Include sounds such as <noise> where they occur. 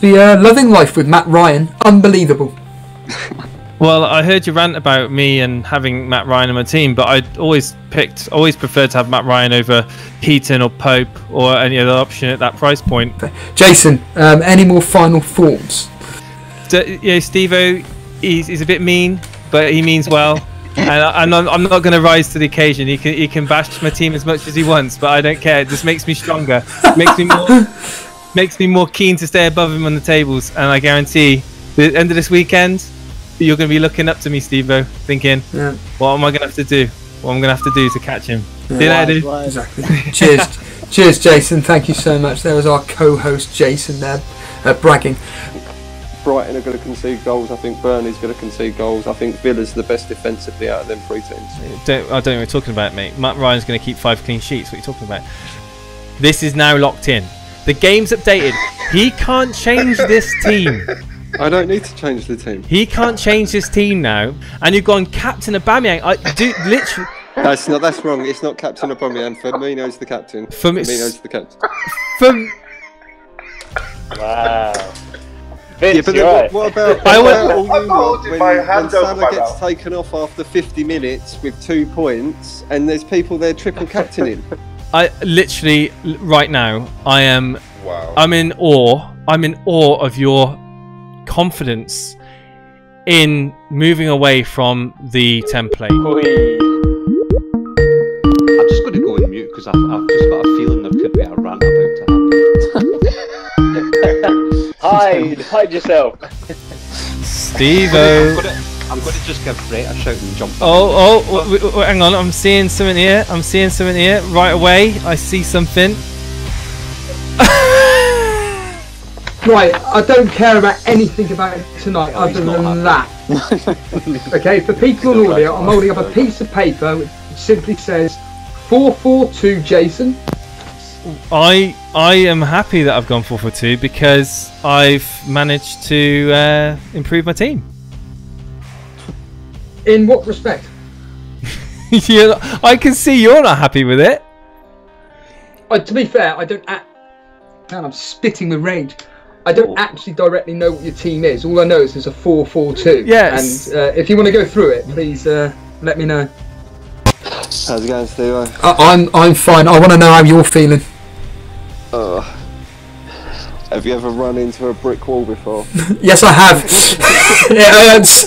Must be uh, loving life with Matt Ryan. Unbelievable. Well, I heard you rant about me and having Matt Ryan on my team, but I always picked, always preferred to have Matt Ryan over Heaton or Pope or any other option at that price point. Jason, um, any more final thoughts? D- you know, Steve-O, he's, he's a bit mean, but he means well. <laughs> and I, I'm not, I'm not going to rise to the occasion. He can he can bash my team as much as he wants, but I don't care. It just makes me stronger. makes me more <laughs> makes me more keen to stay above him on the tables. And I guarantee, the end of this weekend, you're going to be looking up to me, Steve-O, thinking, Yeah. what am I going to have to do? What am I going to have to do to catch him? See you later, dude. Exactly. <laughs> Cheers. Cheers, Jason. Thank you so much. There was our co-host Jason there, uh, bragging. Brighton are going to concede goals. I think Burnley's going to concede goals. I think Villa's the best defensively out of them three teams. Don't, I don't know what you're talking about, mate. Matt Ryan's going to keep five clean sheets. What are you talking about? This is now locked in. The game's updated. He can't change this team. I don't need to change the team. He can't change this team now. And you've gone Captain Aubameyang. I do literally. That's not. That's wrong. It's not Captain Aubameyang. Firmino's the captain. Firm- Firmino's the captain. From Wow. Yeah, Vince, but you're then right. what, what about, I what about all I'm you holding when, my when hand over Salah gets mouth. taken off after 50 minutes with two points, and there's people there triple captaining? I literally right now I am Wow. I'm in awe. I'm in awe of your confidence in moving away from the template. Whee. I'm just going to go on mute because I've, I've just got a feeling there could be a rant about to happen. <laughs> hide, hide yourself. Steve I'm going, to, I'm going to just give Brett a shout and jump. Oh, oh, w- w- w- hang on. I'm seeing something here. I'm seeing something here. Right away, I see something. <laughs> Right, I don't care about anything about tonight Oh, other than that. <laughs> okay, for people on audio, I'm holding up a piece of paper which simply says 442 Jason. I I am happy that I've gone four for two because I've managed to uh, improve my team. In what respect? <laughs> you I can see you're not happy with it. Uh, to be fair, I don't act. Man, I'm spitting with rage. I don't actually directly know what your team is. All I know is there's a 442. Yes. And uh, if you want to go through it, please uh, let me know. How's it going, Steve? I- I'm I'm fine. I want to know how you're feeling. Uh, have you ever run into a brick wall before? <laughs> Yes, I have. <laughs> it hurts.